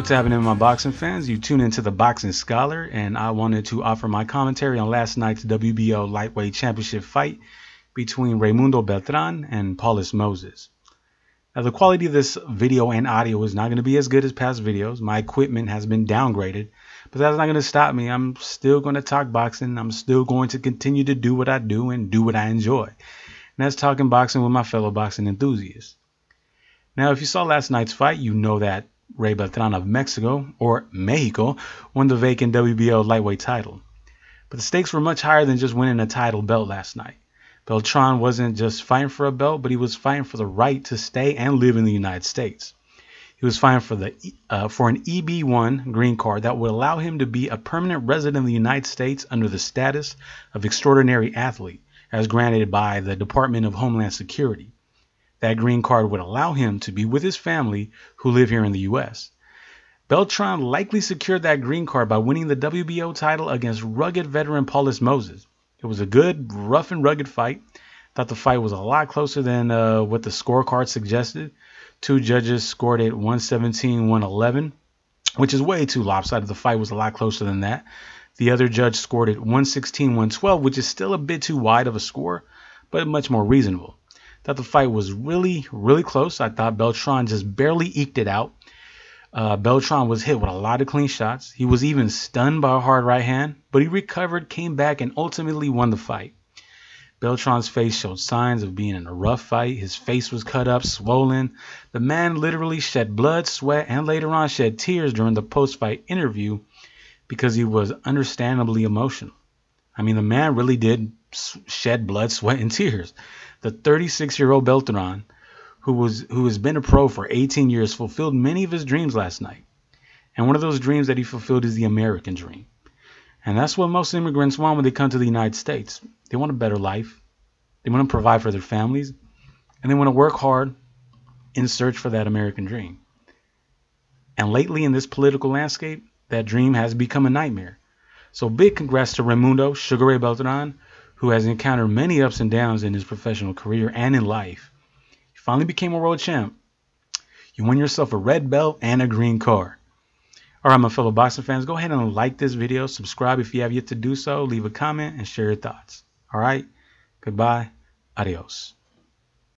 What's happening, in my boxing fans? You tune into the Boxing Scholar, and I wanted to offer my commentary on last night's WBO lightweight championship fight between Raymundo Beltran and Paulus Moses. Now, the quality of this video and audio is not going to be as good as past videos. My equipment has been downgraded, but that's not going to stop me. I'm still going to talk boxing. I'm still going to continue to do what I do and do what I enjoy. And that's talking boxing with my fellow boxing enthusiasts. Now, if you saw last night's fight, you know that Ray Beltran of Mexico, or Mexico, won the vacant WBO lightweight title. But the stakes were much higher than just winning a title belt last night. Beltran wasn't just fighting for a belt, but he was fighting for the right to stay and live in the United States. He was fighting for the uh, for an EB1 green card that would allow him to be a permanent resident of the United States under the status of extraordinary athlete, as granted by the Department of Homeland Security. That green card would allow him to be with his family who live here in the US. Beltran likely secured that green card by winning the WBO title against rugged veteran Paulus Moses. It was a good, rough and rugged fight. Thought the fight was a lot closer than uh, what the scorecard suggested. Two judges scored it 117 111, which is way too lopsided. The fight was a lot closer than that. The other judge scored it 116 112, which is still a bit too wide of a score, but much more reasonable. Thought the fight was really, really close. I thought Beltran just barely eked it out. Uh, Beltran was hit with a lot of clean shots. He was even stunned by a hard right hand, but he recovered, came back, and ultimately won the fight. Beltran's face showed signs of being in a rough fight. His face was cut up, swollen. The man literally shed blood, sweat, and later on shed tears during the post fight interview because he was understandably emotional. I mean, the man really did shed blood, sweat, and tears. The 36-year-old Beltran, who was who has been a pro for 18 years, fulfilled many of his dreams last night. And one of those dreams that he fulfilled is the American dream. And that's what most immigrants want when they come to the United States. They want a better life. They want to provide for their families. And they want to work hard in search for that American dream. And lately in this political landscape, that dream has become a nightmare. So big congrats to Raymundo Sugar Ray Beltran, who has encountered many ups and downs in his professional career and in life. He finally became a world champ. You won yourself a red belt and a green card. All right, my fellow boxing fans, go ahead and like this video, subscribe if you have yet to do so, leave a comment, and share your thoughts. All right, goodbye, adios.